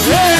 Yeah.